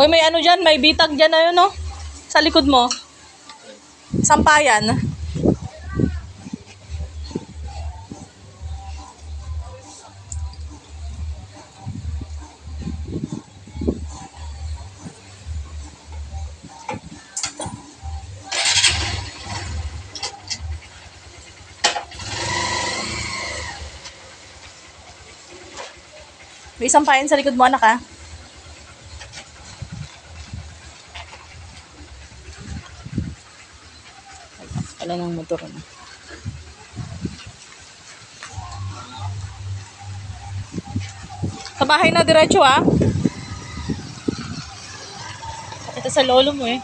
Hoy, may ano dyan, may bitag dyan na yun, no? Sa likod mo. Sampayan. May sampayan sa likod mo, anak, ha? Wala ng motor na. Sa bahay na diretso ah. Ito sa lolo mo eh.